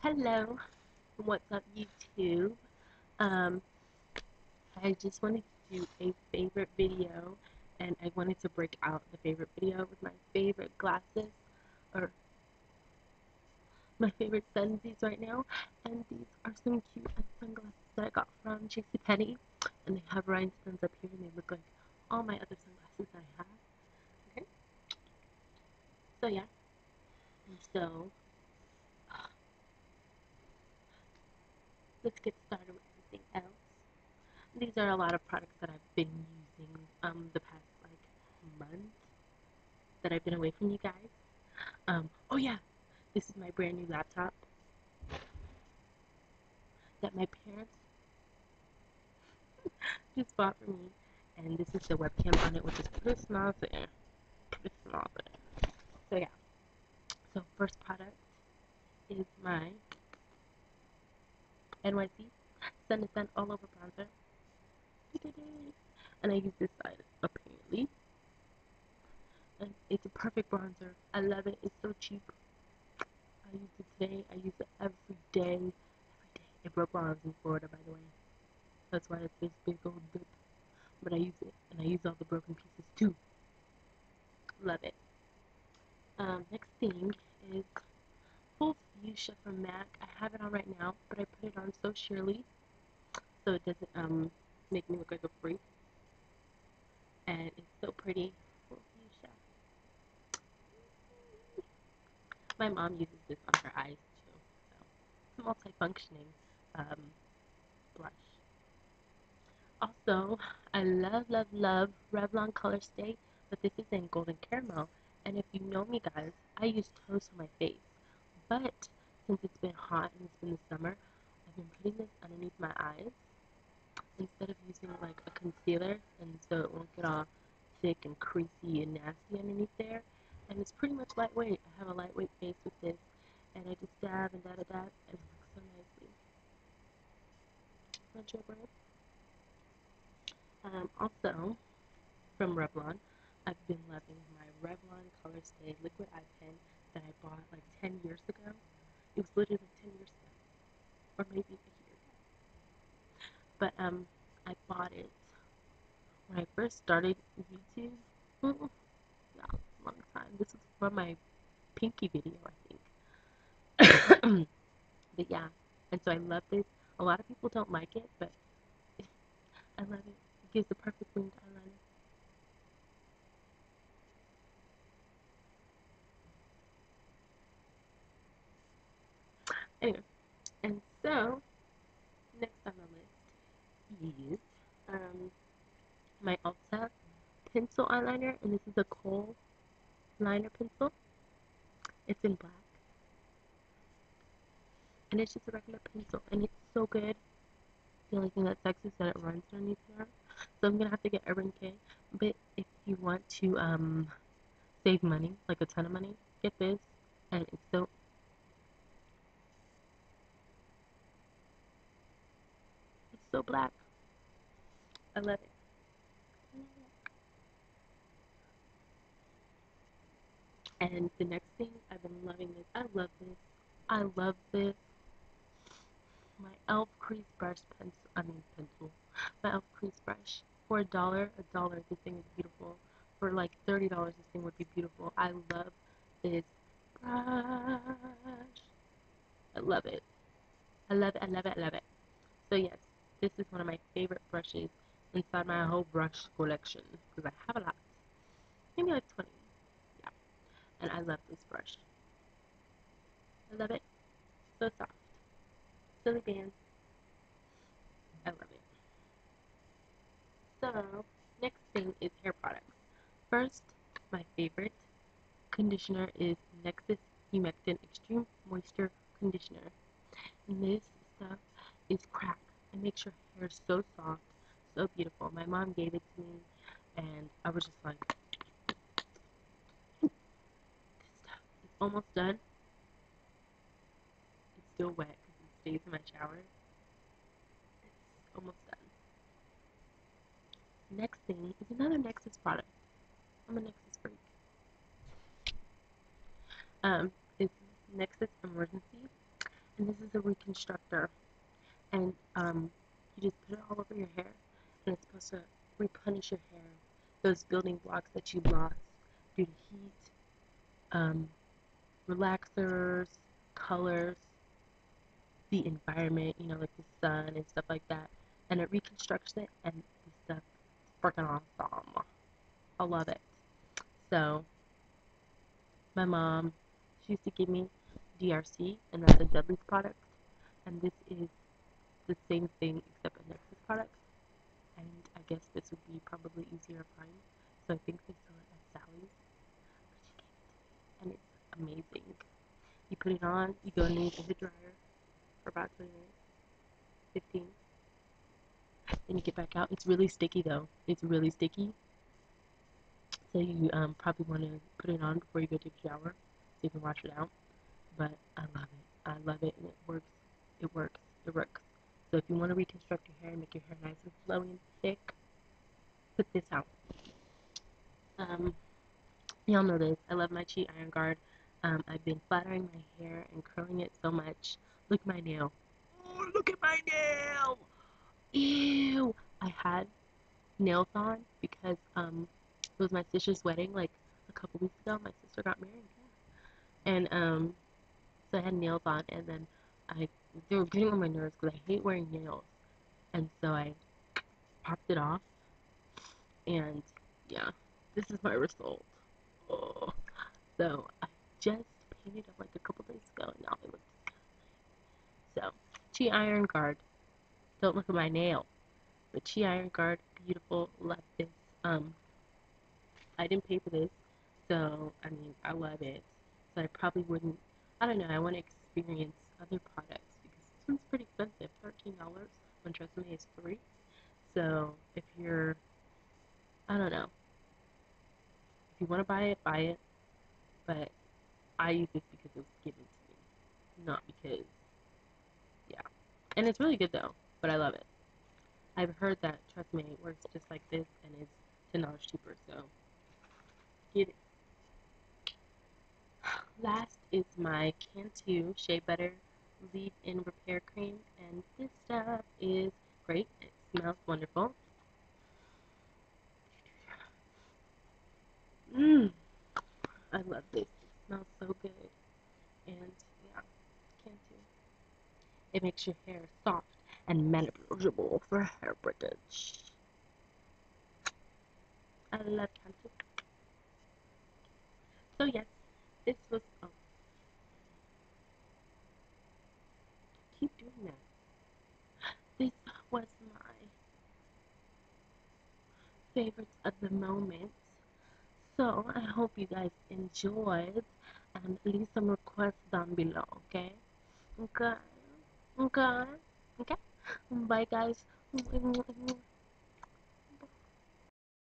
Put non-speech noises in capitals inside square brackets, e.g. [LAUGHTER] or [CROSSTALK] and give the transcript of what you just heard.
Hello, what's up YouTube? Um, I just wanted to do a favorite video and I wanted to break out the favorite video with my favorite glasses or my favorite sunsies right now and these are some cute sunglasses that I got from JCPenney and they have rhinestones up here and they look like all my other sunglasses I have. Okay, so yeah, and so let's get started with something else. These are a lot of products that I've been using um, the past like month that I've been away from you guys. Um, oh yeah, this is my brand new laptop that my parents [LAUGHS] just bought for me, and this is the webcam on it, which is pretty small there, pretty small. So yeah, so first product is my NYC Sun to Sun All Over Bronzer. [LAUGHS] And I use this side apparently. And it's a perfect bronzer. I love it. It's so cheap. I use it today. I use it every day. Every day. It broke while I was in Florida, by the way. That's why it's this big old dip. But I use it. And I use all the broken pieces too. Love it. Um, next thing is fuchsia from MAC. I have it on right now, but I put it on so sheerly so it doesn't um make me look like a freak. And it's so pretty. My mom uses this on her eyes too. So it's a multifunctioning um, blush. Also, I love, love, love Revlon Color Stay, but this is in Golden Caramel. And if you know me, guys, I use toast on my face. But since it's been hot and it's been the summer, I've been putting this underneath my eyes instead of using like a concealer and so it won't get all thick and creasy and nasty underneath there. And it's pretty much lightweight. I have a lightweight face with this and I just dab and dab and dab and it looks so nicely. Not your bread. Um, also, from Revlon, I've been loving my Revlon Color Stay Liquid Eye Pen that I bought like 10 years ago. It was literally like 10 years ago. Or maybe a year. But um, I bought it when I first started YouTube. yeah, long time. This was from my Pinky video, I think. [COUGHS] but yeah, and so I love this. A lot of people don't like it, but [LAUGHS] I love it. It gives the perfect winged eyeliner. Anyway, and so next on the list is um, my Ulta pencil eyeliner, and this is a kohl liner pencil. It's in black, and it's just a regular pencil, and it's so good. The only thing that sucks is that it runs underneath there, so I'm gonna have to get Urban Decay. But if you want to um save money, like a ton of money, get this, and it's so so black. I love it. And the next thing, I've been loving this. I love this. I love this. My e.l.f. crease brush pencil. I mean pencil. My e.l.f. crease brush. For a dollar, a dollar, this thing is beautiful. For like $30, this thing would be beautiful. I love this brush. I love it. I love it, I love it, I love it. So yes, this is one of my favorite brushes inside my whole brush collection because I have a lot. Maybe like 20. Yeah. And I love this brush. I love it. So soft. Silly bands. I love it. So, next thing is hair products. First, my favorite conditioner is Nexxus Humectant Extreme Moisture Conditioner. And this stuff is crack. It makes your hair so soft, so beautiful. My mom gave it to me, and I was just like, this stuff is almost done. It's still wet because it stays in my shower. It's almost done. Next thing is another Nexxus product. I'm a Nexxus freak. Um, it's Nexxus Emergencee and this is a reconstructor, and um, you just put it all over your hair, and it's supposed to replenish your hair, those building blocks that you lost due to heat, um, relaxers, colors, the environment, you know, like the sun and stuff like that, and it reconstructs it, and this stuff freaking awesome. I love it. So, my mom, she used to give me DRC, and that's a Dudley's product, and this is the same thing except a Nexxus product, and I guess this would be probably easier to find, so I think they sell it at Sally's, and it's amazing. You put it on, you go underneath the dryer for about 20 minutes, 15, then you get back out. It's really sticky though. It's really sticky. So you um, probably want to put it on before you go take a shower so you can wash it out. But I love it. I love it and it works. It works. It works. So if you want to reconstruct your hair and make your hair nice and flowy and thick, put this out. Um, y'all know this. I love my Chi Iron Guard. Um, I've been flattering my hair and curling it so much. Look at my nail. Oh, look at my nail! Ew! I had nails on because um, it was my sister's wedding like a couple weeks ago. My sister got married, and um, so I had nails on, and then I they were getting on my nerves because I hate wearing nails, and so I popped it off, and yeah, this is my result. Oh. So I just painted them like a couple days ago, and now they look so. Chi Iron Guard. Don't look at my nail. But Chi Iron Guard, beautiful. Love this. Um, I didn't pay for this, so I mean, I love it. So I probably wouldn't. I don't know. I want to experience other products one's pretty expensive, thirteen dollars. When Tresemme is three. So if you're, I don't know. If you want to buy it, buy it. But I use this because it was given to me, not because, yeah. And it's really good though, but I love it. I've heard that Tresemme works just like this and is ten dollars cheaper, so get it. [SIGHS] Last is my Cantu Shea Butter Leave-In Repair Cream, and this stuff is great. It smells wonderful. Mmm, I love this. It smells so good, and yeah, can Cantu. It makes your hair soft and manageable for hair breakage. I love Cantu. So yes, this was. Oh, keep doing that. This was my favorites of the moment. So I hope you guys enjoyed and leave some requests down below, okay? Okay. Okay. Okay. Bye guys. [LAUGHS]